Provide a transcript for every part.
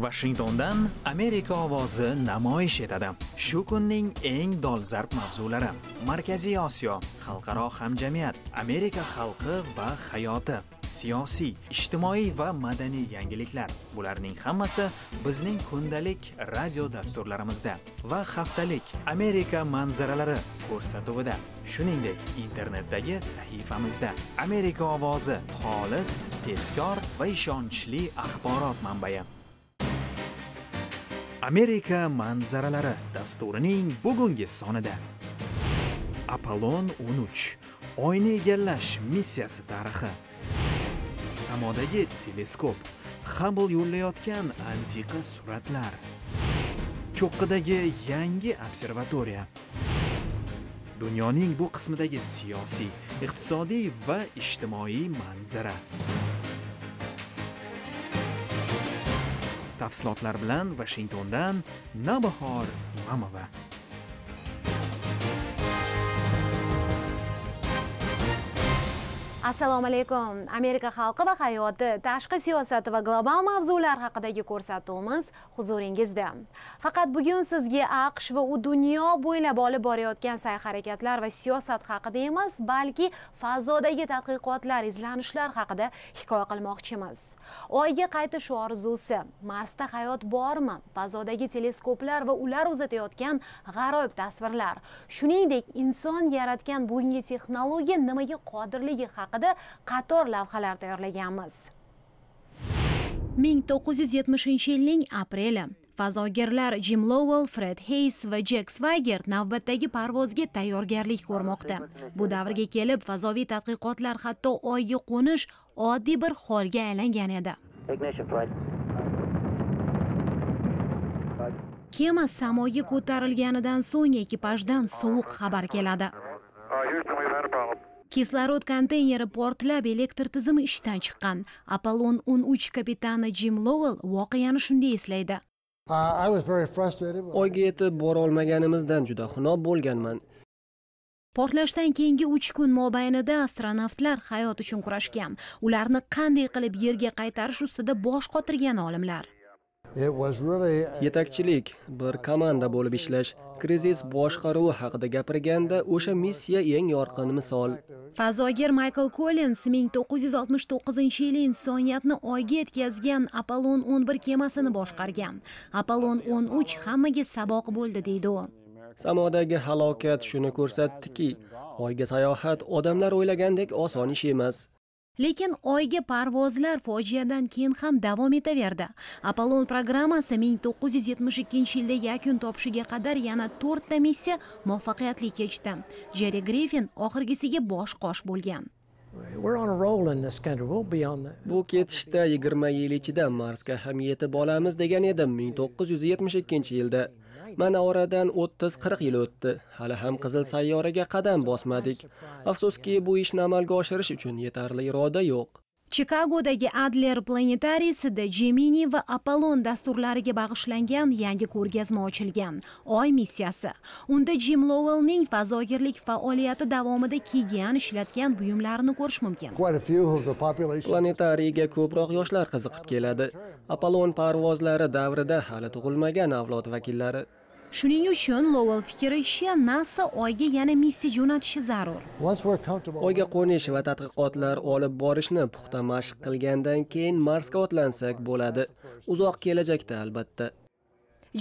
Washingtondan Amerika ovozi namoyish etadi. Shu kunning eng dolzarb mavzulari: Markaziy Osiyo, xalqaro hamjamiyat, Amerika xalqi va hayoti, siyosiy, ijtimoiy va madaniy yangiliklar. Bularning hammasi bizning kundalik radio dasturlarimizda va haftalik Amerika manzaralari ko'rsatuvida. Shuningdek, internetdagi sahifamizda Amerika ovozi xolis, tezkor va ishonchli axborot manbai. Amerika manzaralari dasturining bugungi sonida. Apollon 13 Oyni egallash missiyasi tarixi. Samodagi teleskop Hubble yo'llayotgan antiqa suratlar. Cho'qqidagi yangi observatoriya. Dunyoning bu qismidagi siyosiy, iqtisodiy va ijtimoiy manzara. Tafsilotlar bilan Vashingtondan Navbahor Imamova. Assalomu alaykum. Amerika xalqi va hayoti tashqi siyosati va global mavzular haqidagi ko'rsatuvimiz huzuringizda. Faqat bugun sizga aqsh va u dunyo bo'ylab olib borayotgan sa'y harakatlar va siyosat haqida emas balki fazodagi tadqiqotlar izlanishlar haqida hikoya qilmoqchimiz. Oyga qaytish orzusi marsda hayot bormi fazodagi teleskoplar va ular uzatayotgan g'aroyib tasvirlar. Shuningdek inson yaratgan bugungi texnologiya nimaga qodirligi haqida haqida qator lavhalar tayyorlaganmiz. 1970 yilning apreli fazogirlar jim lovell fred heys va jek svager navbatdagi parvozga tayyorgarlik ko'rmoqda. Bu davrga kelib fazoviy tadqiqotlar hatto oyga qo'nish oddiy bir holga aylangan edi. Kema samoga ko'tarilganidan so'ng ekipajdan sovuq xabar keladi kislorod konteyneri portlab elektr tizimi ishdan chiqqan apollon 13 kapitani jim lovell voqeani shunday eslaydi oyga yetib bora olmaganimizdan juda xunob bo'lganman. Portlashdan keyingi uch kun mobaynida astronavtlar hayot uchun kurashgan. Ularni qanday qilib yerga qaytarish ustida bosh qotirgan olimlar yetakchilik bir komanda bo'lib ishlash krizis boshqaruvi haqida gapirganda o'sha missiya eng yorqin misol. Fazogir maykl kollins 1969 yili insoniyatni oyga yetkazgan apollon 11 kemasini boshqargan. Apollon 13 hammaga saboq bo'ldi deydi u. Samodagi halokat shuni ko'rsatdiki oyga sayohat odamlar o'ylagandek oson ish emas lekin oyga parvozlar fojiadan keyin ham davom etaverdi. Apollon programmasi 1972 yilda yakun topishiga qadar yana to'rtta missiya muvaffaqiyatli kechdi. Jerri griffin oxirgisiga bosh qosh bo'lgan. Bu ketishda 20 yil ichida marsga ham yetib olamiz degan edim 1972 yilda mana oradan 30-40 yil o'tdi. Hali ham qizil sayyoraga qadam bosmadik. Afsuski bu ishni amalga oshirish uchun yetarli iroda yo'q. Chikagodagi adler planetarisida gemini va apollon dasturlariga bag'ishlangan yangi ko'rgazma ochilgan. Oy missiyasi. Unda jim lovellning fazogirlik faoliyati davomida kiygan ishlatgan buyumlarini ko'rish mumkin. Planetariyga ko'proq yoshlar qiziqib keladi. Apollon parvozlari davrida hali tug'ilmagan avlod vakillari shuning uchun lovell fikricha nasa oyga yana missiya jo'natishi zarur. Oyga qo'nish va tadqiqotlar olib borishni puxta mashq qilgandan keyin marsga otlansak bo'ladi. Uzoq kelajakda albatta.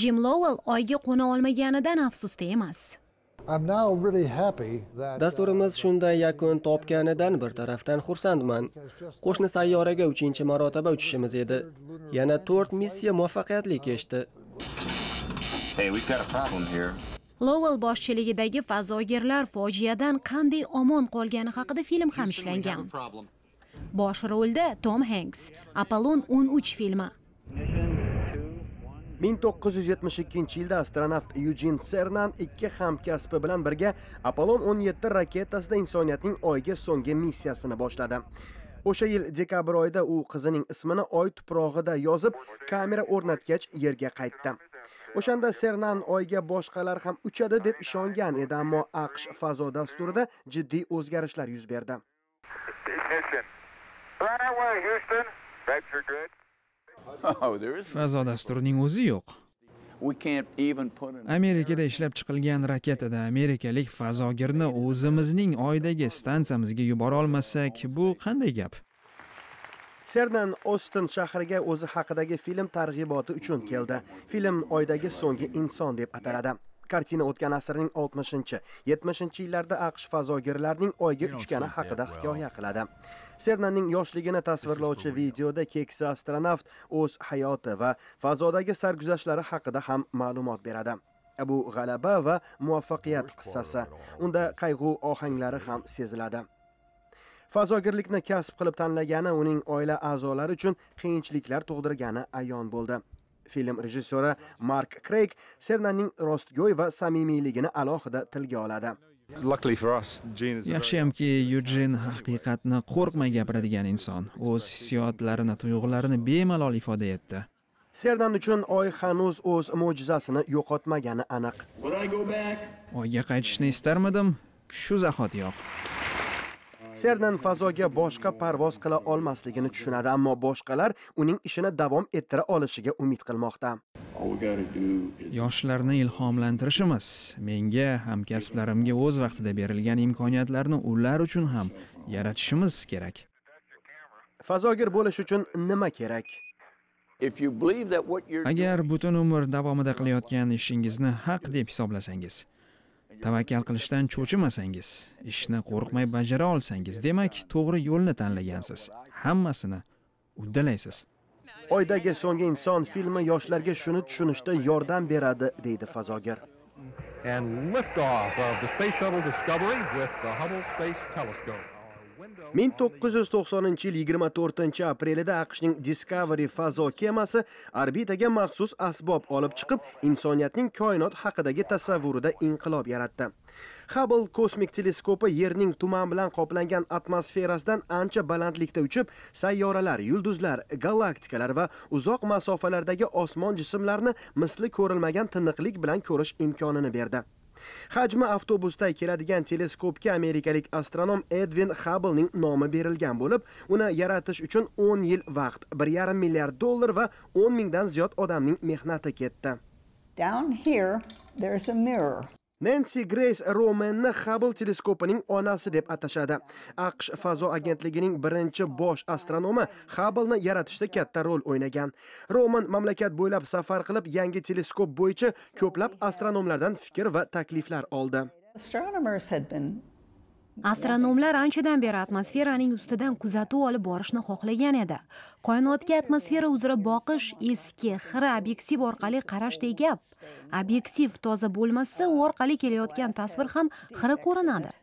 Jim lovell oyga qo'na olmaganidan afsusda emas. Dasturimiz shunday yakun topganidan bir tarafdan xursandman. Qo'shni sayyoraga uchinchi marotaba uchishimiz edi. Yana to'rt missiya muvaffaqiyatli kechdi Hey, we've got a problem here. Lowell boshchiligidagi fazogirlar fojiadan qanday omon qolgani haqida film ham ishlangan. Bosh rolda Tom Hanks, Apollon 13 filmi. 1972 yilda astronavt Eugene Cernan ikki hamkasbi bilan birga Apollon 17 raketasida insoniyatning oyga so'nggi missiyasini boshladi. O'sha yil dekabr oyida u qizining ismini oy tuprog'ida yozib, kamera o'rnatgach yerga qaytdi. O'shanda sernan oyga boshqalar ham uchadi deb ishongan edi ammo aqsh fazo dasturida jiddiy o'zgarishlar yuz berdi. Oh, fazo dasturining o'zi yo'q. Amerikada ishlab chiqilgan raketada amerikalik fazogirni o'zimizning oydagi stansiyamizga yubora olmasak bu qanday gap sernan ostin shahriga o'zi haqidagi film targ'iboti uchun keldi. Film oydagi so'nggi inson deb ataladi. Kartina o'tgan asrning 60-70 yillarda aqsh fazogirlarining oyga uchgani haqida hikoya qiladi. Sernanning yoshligini tasvirlovchi videoda keksa astronavt o'z hayoti va fazodagi sarguzashtlari haqida ham ma'lumot beradi. Bu g'alaba va muvaffaqiyat qissasi. unda qayg'u ohanglari ham seziladi fazogirlikni kasb qilib tanlagani uning oila a'zolari uchun qiyinchiliklar tug'dirgani ayon bo'ldi. Film rejissyori mark kreyg sernanning rostgo'y va samimiyligini alohida tilga oladi. Luckily for us, Gene is a very- yaxshiyamki yujen haqiqatni qo'rqmay gapiradigan inson. O'z hissiyotlarini tuyg'ularini bemalol ifoda etdi. Sernan uchun oy hanuz o'z mo'jizasini yo'qotmagani aniq. Oyga qaytishni istarmidim. Shu zahotiyoq sernan fazoga boshqa parvoz qila olmasligini tushunadi ammo boshqalar uning ishini davom ettira olishiga umid qilmoqda. Yoshlarni ilhomlantirishimiz menga hamkasblarimga o'z vaqtida berilgan imkoniyatlarni ular uchun ham yaratishimiz kerak. Fazogir bo'lish uchun nima kerak? Agar butun umr davomida qilayotgan ishingizni haq deb hisoblasangiz tavakkal qilishdan cho'chimasangiz ishni qo'rqmay bajara olsangiz demak to'g'ri yo'lni tanlagansiz. Hammasini uddalaysiz. Oydagi so'nggi inson filmi yoshlarga shuni tushunishda yordam beradi deydi fazogir. And liftoff of the Space Shuttle Discovery with the Hubble Space Telescope. 1990 yil 24 aprelida aqshning discovery fazo kemasi orbitaga maxsus asbob olib chiqib insoniyatning koinot haqidagi tasavvurida inqilob yaratdi. Hubble kosmik teleskopi yerning tuman bilan qoplangan atmosferasidan ancha balandlikda uchib sayyoralar yulduzlar galaktikalar va uzoq masofalardagi osmon jismlarini misli ko'rilmagan tiniqlik bilan ko'rish imkonini berdi. Hajmi avtobusday keladigan teleskopga amerikalik astronom edvin Hubblening nomi berilgan bo'lib uni yaratish uchun 10 yil vaqt 1,5 milliard dollar va 10 mingdan ziyod odamning mehnati ketdi Down here, there's a mirror. Nancy Grace Romanni Hubble teleskopining onasi deb atashadi. AQSh fazo agentligining birinchi bosh astronomi Hubble'ni yaratishda katta rol o'ynagan. Roman mamlakat bo'ylab safar qilib, yangi teleskop bo'yicha ko'plab astronomlardan fikr va takliflar oldi. Astronomers had been astronomlar anchadan beri atmosferaning ustidan kuzatuv olib borishni xohlagan edi. Koinotga atmosfera uzra boqish eski xira obyektiv orqali qarashdek gap. Obyektiv toza bo'lmasa u orqali kelayotgan tasvir ham xira ko'rinadi.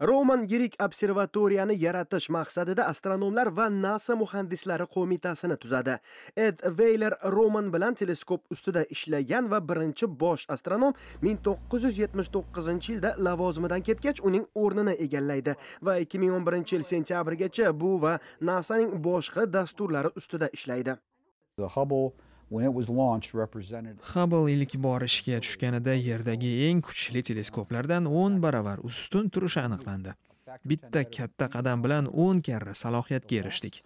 Roman yirik observatoriyani yaratish maqsadida astronomlar va NASA muhandislari qo'mitasini tuzadi. Ed Weiler Roman bilan teleskop ustida ishlagan va birinchi bosh astronom 1979-yilda lavozimidan ketgach uning o'rnini egallaydi va 2011 yil sentyabrgacha bu va NASAning boshqa dasturlari ustida ishlaydi. The Hubble, Hubble ilk bor ishga tushganida yerdagi eng kuchli teleskoplardan 10 baravar ustun turishi aniqlandi. Bitta katta qadam bilan 10 karra salohiyatga erishdik.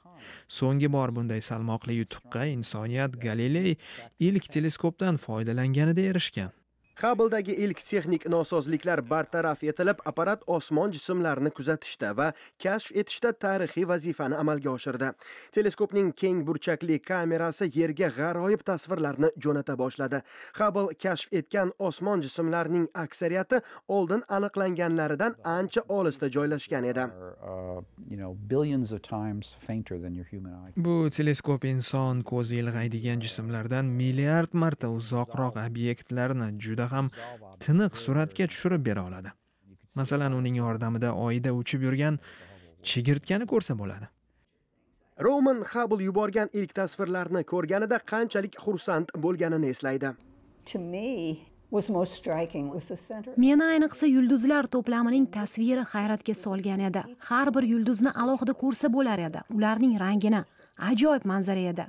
So'nggi bor bunday salmoqli yutuqqa insoniyat Galiley ilk teleskopdan foydalanganida erishgan. Hubble'dagi ilk texnik nosozliklar bartaraf etilib, apparat osmon jismlarini kuzatishda va kashf etishda tarixiy vazifani amalga oshirdi. Teleskopning keng burchakli kamerasi yerga g'aroyib tasvirlarni jo'nata boshladi. Hubble kashf etgan osmon jismlarining aksariyati oldin aniqlanganlaridan ancha olisda joylashgan edi. Bu teleskop inson ko'zi ilg'aydigan jismlardan milliard marta uzoqroq obyektlarni juda ham tiniq suratga tushirib bera oladi. Masalan, uning yordamida oyda uchib yurgan chigirtkani ko'rsa bo'ladi. Roman Hubble yuborgan ilk tasvirlarni ko'rganida qanchalik xursand bo'lganini eslaydi. meni ayniqsa yulduzlar to'plamining tasviri hayratga solgan edi har bir yulduzni alohida ko'rsa bo'lar edi ularning rangini ajoyib manzara edi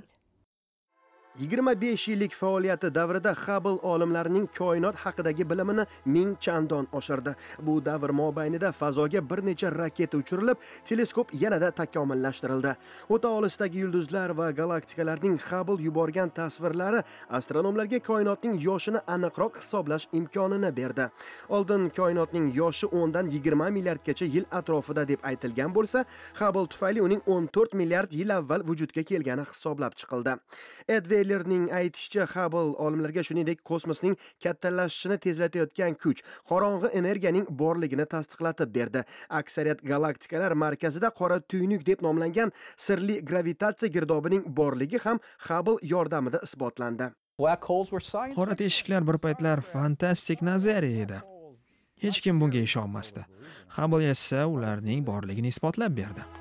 25 yillik faoliyati davrida Hubble olimlarining koinot haqidagi bilimini ming chandon oshirdi. Bu davr mobaynida fazoga bir necha raketa uchirilib, teleskop yanada takomillashtirildi. O'ta olisdagi yulduzlar va galaktikalarning Hubble yuborgan tasvirlari astronomlarga koinotning yoshini aniqroq hisoblash imkonini berdi. Oldin koinotning yoshi 10 dan 20 milliardgacha yil atrofida deb aytilgan bo'lsa, Hubble tufayli uning 14 milliard yil avval vujudga kelgani hisoblab chiqildi. Edwin Teylerning aytishicha, Hubble olimlarga shuningdek kosmosning kattalashishini tezlatayotgan kuch, qorong'i energiyaning borligini tasdiqlatib berdi. Aksariyat galaktikalar markazida qora tuynuk deb nomlangan sirli gravitatsiya girdobining borligi ham Hubble yordamida isbotlandi. Qora teshiklar bir paytlar fantastik nazariya edi. Hech kim bunga ishonmasdi. Hubble esa ularning borligini isbotlab berdi.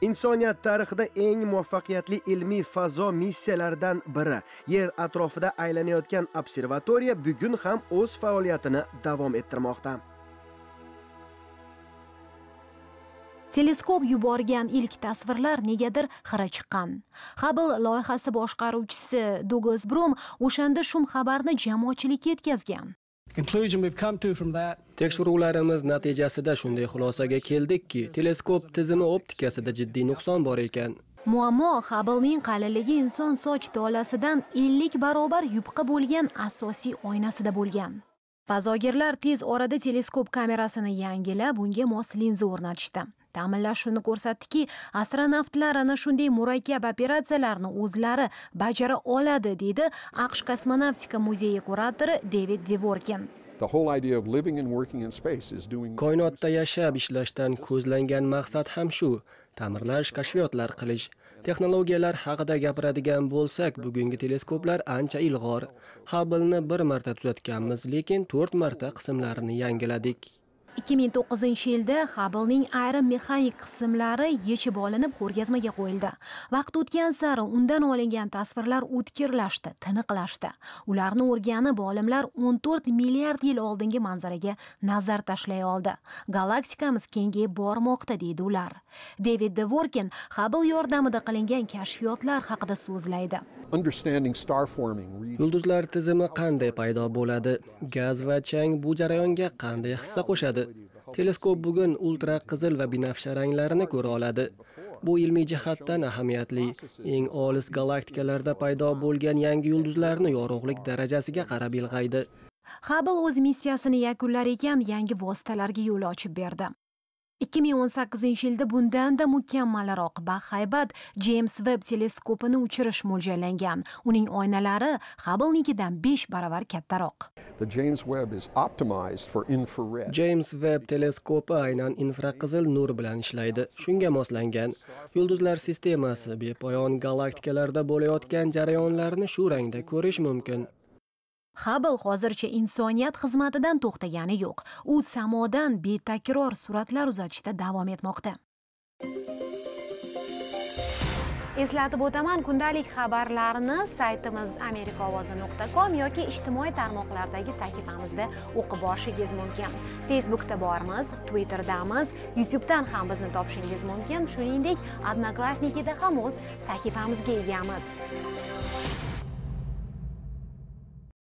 Insoniyat tarixida eng muvaffaqiyatli ilmiy fazo missiyalaridan biri. Yer atrofida aylanayotgan observatoriya bugun ham o'z faoliyatini davom ettirmoqda. Teleskop yuborgan ilk tasvirlar negadir xira chiqqan. Habl loyihasi boshqaruvchisi duglas brum o'shanda shum xabarni jamoatchilikka yetkazgan. Tekshiruvlarimiz natijasida shunday xulosaga keldikki teleskop tizimi optikasida jiddiy nuqson bor ekan. Muammo hablning qalinligi inson soch tolasidan 50 barobar yupqa bo'lgan asosiy oynasida bo'lgan. Fazogirlar tez orada teleskop kamerasini yangilab unga mos linza o'rnatishdi ta'minlash shuni ko'rsatdiki astronavtlar ana shunday murakkab operatsiyalarni o'zlari bajara oladi deydi aqsh kosmonavtika muzeyi kuratori devid devorkin koinotda yashab ishlashdan ko'zlangan maqsad ham shu ta'mirlash kashfiyotlar qilish. Texnologiyalar haqida gapiradigan bo'lsak bugungi teleskoplar ancha ilg'or. Hablni bir marta tuzatganmiz lekin to'rt marta qismlarini yangiladik 2009 yilda Hubblening ayrim mexanik qismlari yechib olinib ko'rgazmaga qo'yildi. Vaqt o'tgan sari undan olingan tasvirlar o'tkirlashdi, tiniqlashdi. Ularni o'rganib olimlar 14 milliard yil oldingi manzaraga nazar tashlay oldi. Galaktikamiz kengayib bormoqda deydi ular. David Dworkin Hubble yordamida qilingan kashfiyotlar haqida so'zlaydi. yulduzlar tizimi qanday paydo bo'ladi gaz va chang bu jarayonga qanday hissa qo'shadi teleskop bugun ultra qizil va binafsha ranglarni ko'ra oladi. Bu ilmiy jihatdan ahamiyatli. Eng olis galaktikalarda paydo bo'lgan yangi yulduzlarni yorug'lik darajasiga qarab ilg'aydi habl o'z missiyasini yakunlar ekan yangi vositalarga yo'l ochib berdi. 2018 yilda bundanda mukammalroq bahaybat James Webb teleskopini uchirish mo'ljallangan. Uning oynalari Hubble'nikidan 5 baravar kattaroq. James Webb teleskopi aynan infraqizil nur bilan ishlaydi. Shunga moslangan. Yulduzlar sistemasi bepoyon galaktikalarda bo'layotgan jarayonlarni shu rangda ko'rish mumkin. Hubble hozircha insoniyat xizmatidan to'xtagani yo'q. U samodan betakror suratlar uzatishda davom etmoqda. Eslatib o'taman, kundalik xabarlarni saytimiz amerikaovozi.com yoki ijtimoiy tarmoqlardagi sahifamizda o'qib borishingiz mumkin. Facebookda bormiz, Twitter'damiz, YouTube'dan ham bizni topishingiz mumkin. Shuningdek, Odnoklassnikida ham o'z sahifamizga egamiz.